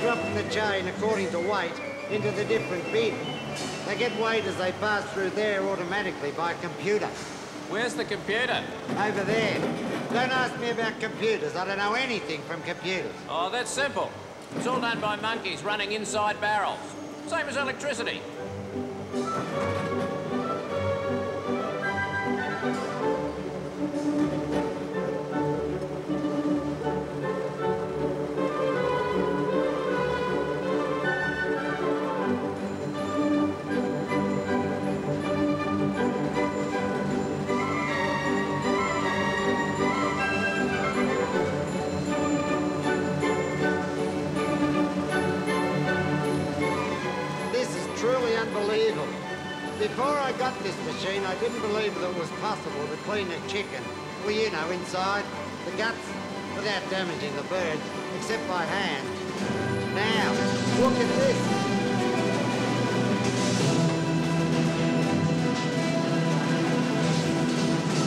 dropping the chain according to weight into the different bins. They get weighed as they pass through there automatically by a computer. Where's the computer? Over there. Don't ask me about computers. I don't know anything from computers. Oh, that's simple. It's all done by monkeys running inside barrels. Same as electricity. Unbelievable. Before I got this machine, I didn't believe that it was possible to clean a chicken. Well, you know, inside, the guts, without damaging the bird, except by hand. Now, look at this.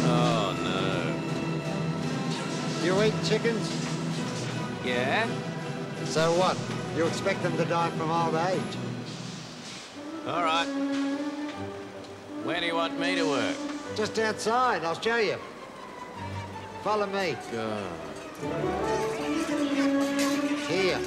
Oh, no. You eat chickens? Yeah? So what? You expect them to die from old age? All right. Where do you want me to work? Just outside, I'll show you. Follow me. God. Here.